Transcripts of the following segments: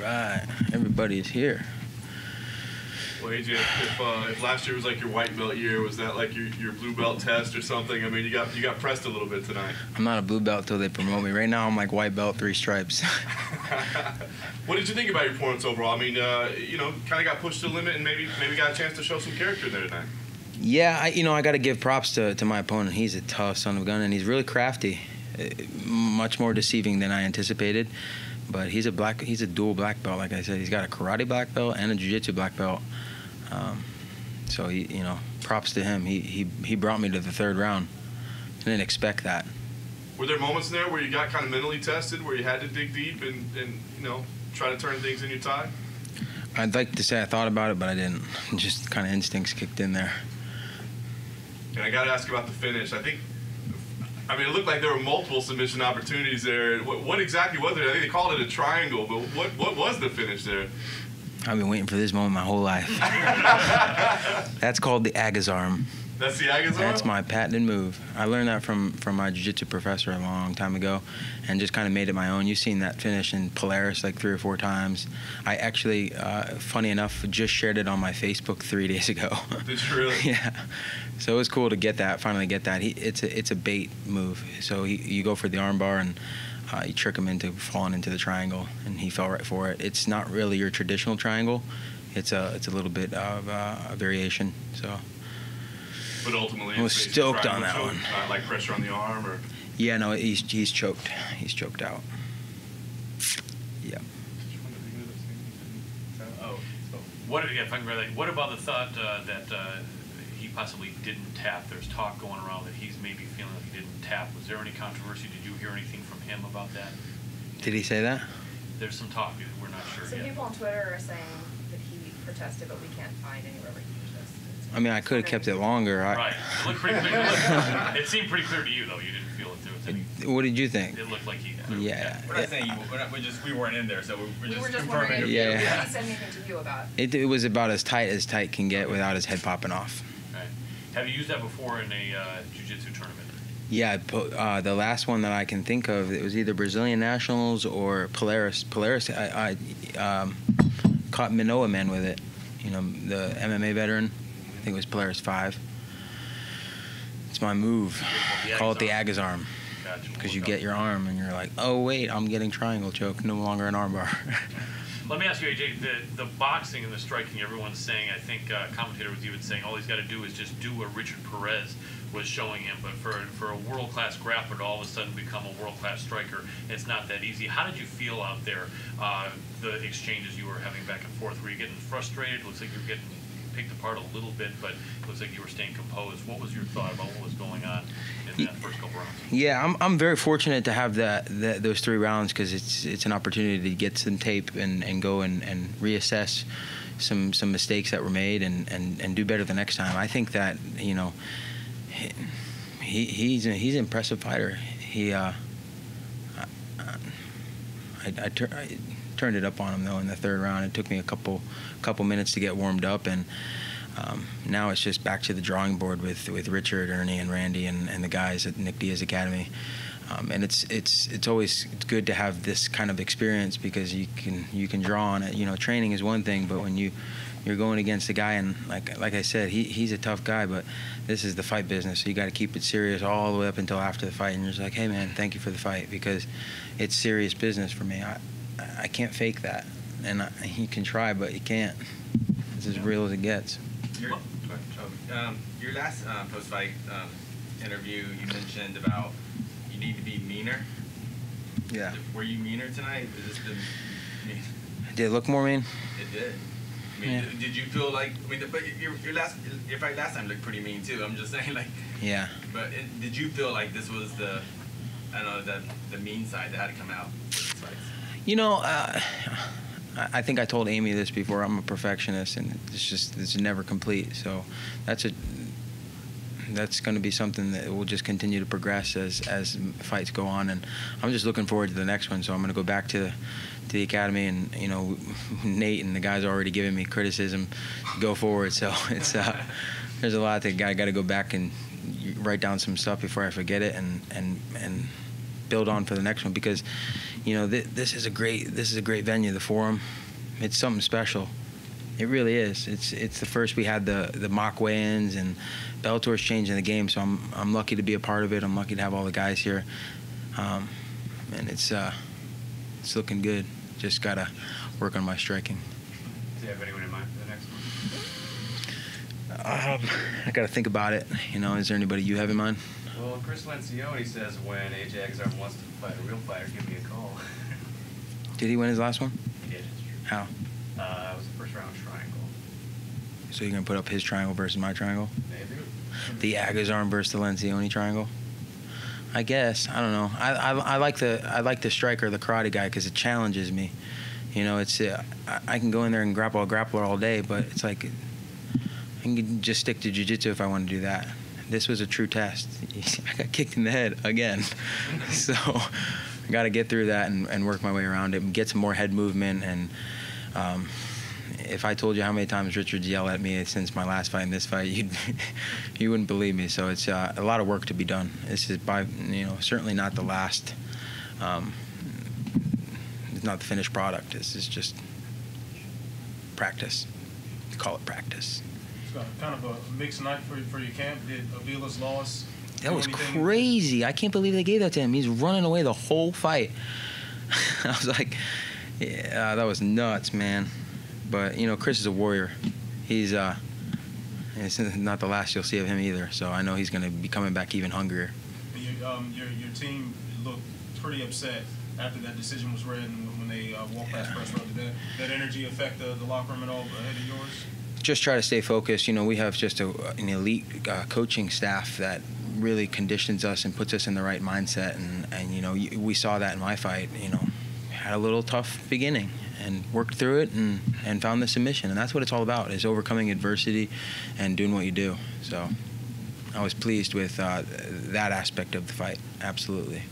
right, everybody's here. Well, AJ, if, uh, if last year was like your white belt year, was that like your, your blue belt test or something? I mean, you got you got pressed a little bit tonight. I'm not a blue belt till they promote me. Right now, I'm like white belt, three stripes. what did you think about your performance overall? I mean, uh, you know, kind of got pushed to the limit and maybe maybe got a chance to show some character there tonight. Yeah, I, you know, I got to give props to, to my opponent. He's a tough son of a gun, and he's really crafty, uh, much more deceiving than I anticipated. But he's a black, he's a dual black belt. Like I said, he's got a karate black belt and a jiu-jitsu black belt. Um, so he, you know, props to him. He he he brought me to the third round. I didn't expect that. Were there moments there where you got kind of mentally tested, where you had to dig deep and and you know try to turn things in your tie? I'd like to say I thought about it, but I didn't. Just kind of instincts kicked in there. And I got to ask about the finish. I think, I mean, it looked like there were multiple submission opportunities there. What, what exactly was it? I think they called it a triangle, but what what was the finish there? I've been waiting for this moment my whole life. That's called the Agazarm. That's the? That's my patented move. I learned that from, from my jiu-jitsu professor a long time ago and just kind of made it my own. You've seen that finish in Polaris like three or four times. I actually, uh, funny enough, just shared it on my Facebook three days ago. Did you really? yeah. So it was cool to get that, finally get that. He, it's, a, it's a bait move. So he, you go for the armbar and uh, you trick him into falling into the triangle, and he fell right for it. It's not really your traditional triangle. It's a it's a little bit of uh, a variation. So. But ultimately, I was stoked on that choke, one. Uh, like pressure on the arm, or. Yeah, no, he's he's choked. He's choked out. Yeah. Oh, what if I can relate? What about the thought uh, that uh, he possibly didn't tap? There's talk going around that he's maybe feeling like he didn't tap. Was there any controversy? Did you hear anything from him about that? Did he say that? There's some talk. We're not sure Some yet. people on Twitter are saying that he protested, but we can't find anywhere where he protested. I mean, I could have kept it longer. I, Right. It looked pretty clear. It, looked, it seemed pretty clear to you, though. You didn't feel it there was any. What did you think? It looked like he. Yeah. We're not saying you. We're, not, we're just we weren't in there, so we're, we're We just were just confirming. wondering if Yeah, if yeah. he said anything to you about. It, it was about as tight as tight can get without his head popping off. Right. Have you used that before in a uh, jiu-jitsu tournament? Yeah, uh, the last one that I can think of, it was either Brazilian Nationals or Polaris. Polaris, I, I um, caught Minowaman with it. You know, the MMA veteran. I think it was Polaris 5. It's my move. The Call it the. Agazarm. Gotcha. Because you get your arm and you're like, oh, wait, I'm getting triangle choke, no longer an armbar. Let me ask you, AJ, the, the boxing and the striking, everyone's saying, I think uh, commentator was even saying, all he's got to do is just do what Richard Perez was showing him. But for, for a world class grappler to all of a sudden become a world class striker, it's not that easy. How did you feel out there, uh, the exchanges you were having back and forth? Were you getting frustrated? Looks like you were getting picked apart a little bit, but it looks like you were staying composed. What was your thought about what was going on in that first couple rounds? Yeah, I'm, I'm very fortunate to have that, that those three rounds because it's it's an opportunity to get some tape and, and go and, and reassess some some mistakes that were made and, and, and do better the next time. I think that you know he he's a, he's an impressive fighter. He uh, I, I, I, I turned it up on him though in the third round. It took me a couple couple minutes to get warmed up and. Um, now it's just back to the drawing board with, with Richard, Ernie, and Randy, and, and the guys at Nick Diaz Academy. Um, and it's it's it's always good to have this kind of experience because you can you can draw on it. You know, training is one thing, but when you you're going against a guy and like like I said, he he's a tough guy, but this is the fight business, so you got to keep it serious all the way up until after the fight. And you're just like, hey man, thank you for the fight because it's serious business for me. I I can't fake that, and I, you can try, but you can't. It's as real as it gets. Your, um, your last uh, post-fight um, interview, you mentioned about you need to be meaner. Yeah. Were you meaner tonight? Is this the? mean, Did it look more mean? It did. I mean, Yeah. did- you feel like? I mean, but your, your last your fight last time looked pretty mean too. I'm just saying, like. Yeah. But it, did you feel like this was the, I don't know, the the mean side that had to come out with these fights? You know, uh, I think I told Amy this before. I'm a perfectionist, and it's just it's never complete. So that's a that's going to be something that will just continue to progress as as fights go on. And I'm just looking forward to the next one. So I'm going to go back to to the academy, and you know, Nate and the guys are already giving me criticism to go forward. So it's uh, there's a lot that I got to go back and write down some stuff before I forget it, and and and build on for the next one because, you know, th- this is a great this is a great venue, the Forum. It's something special. It really is. It's it's the first we had the the mock weigh-ins and Bellator's changing the game, so I'm I'm lucky to be a part of it. I'm lucky to have all the guys here, um, and it's uh, it's looking good. Just gotta work on my striking. Do you have anyone in mind for the next one? Um, I gotta think about it. You know, is there anybody you have in mind? Well, Chris Lencioni says when AJ Agazarm wants to fight a real fighter, give me a call. Did he win his last one? he did. How? Uh, it was the first round triangle. So you're gonna put up his triangle versus my triangle? Maybe. The Agazarm versus the Lencioni triangle? I guess. I don't know. I, I, I like the I like the striker, the karate guy, because it challenges me. You know, it's uh, I, I can go in there and grapple a grappler all day, but it's like I can just stick to jujitsu if I want to do that. This was a true test. I got kicked in the head again, so I got to get through that and, and work my way around it and get some more head movement. And um, if I told you how many times Richard's yelled at me since my last fight and this fight, you'd you wouldn't believe me. So it's uh, a lot of work to be done. This is by you know certainly not the last. Um, it's not the finished product. This is just practice. Call it practice. Kind of a mixed night for, for your camp. Did Avila's loss? That was anything- crazy. I can't believe they gave that to him. He's running away the whole fight. I was like, yeah, that was nuts, man. But you know, Chris is a warrior. He's uh, it's not the last you'll see of him either. So I know he's going to be coming back even hungrier. Your, um, your, your team looked pretty upset after that decision was read and when they uh, walked past press row. Did that, that energy affect the, the locker room at all ahead of yours? Just try to stay focused. You know, we have just a, an elite uh, coaching staff that really conditions us and puts us in the right mindset. And, and you know, we saw that in my fight. You know, had a little tough beginning and worked through it and, and found the submission. And that's what it's all about: is overcoming adversity and doing what you do. So, I was pleased with uh, that aspect of the fight. Absolutely.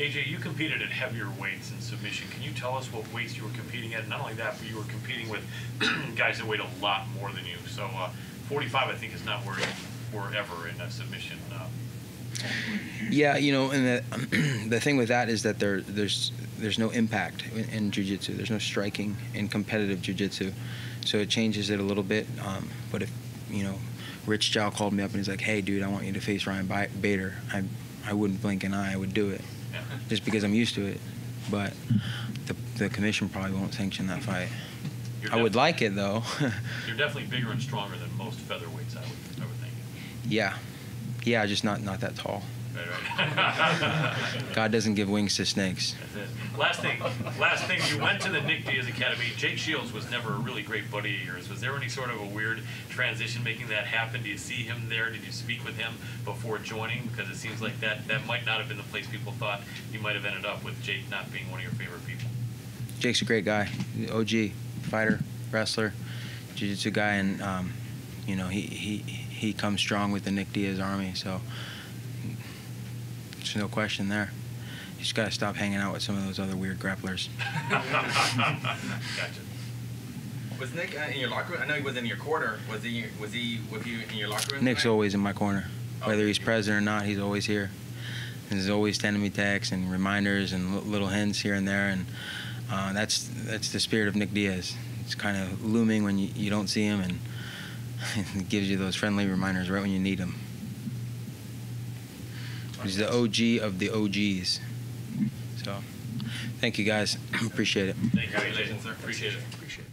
AJ, you competed at heavier weights in submission. Can you tell us what weights you were competing at? Not only that, but you were competing with guys that weighed a lot more than you. So uh, 45, I think, is not where you were ever in a submission. Uh, Yeah, you know, and the the thing with that is that there there's there's no impact in, in jujitsu. There's no striking in competitive jujitsu, so it changes it a little bit. Um, but if you know, Rich Chou called me up and he's like, "Hey, dude, I want you to face Ryan Bader," I I wouldn't blink an eye. I would do it. Just because I'm used to it. But the the commission probably won't sanction that fight. You're I would like it though. You're definitely bigger and stronger than most featherweights, I would, I would think. yeah, yeah, just not not that tall. Right, right. God doesn't give wings to snakes. Last thing, last thing. You went to the Nick Diaz Academy. Jake Shields was never a really great buddy of yours. Was there any sort of a weird transition making that happen? Do you see him there? Did you speak with him before joining? Because it seems like that that might not have been the place people thought you might have ended up with Jake not being one of your favorite people. Jake's a great guy, OG fighter, wrestler, jiu-jitsu guy, and um, you know he, he he comes strong with the Nick Diaz army. So there's no question there. You just got to stop hanging out with some of those other weird grapplers. gotcha. Was Nick uh, in your locker room? I know he was in your corner. Was he? Was he with you in your locker room? Nick's tonight? always in my corner, whether he's present or not. He's always here. And he's always sending me texts and reminders and li- little hints here and there, and uh, that's that's the spirit of Nick Diaz. It's kind of looming when you, you don't see him, and it gives you those friendly reminders right when you need them. He's the OG of the OGs. So, thank you guys. Appreciate it. Thank you, Congratulations, sir. Appreciate it. Appreciate it.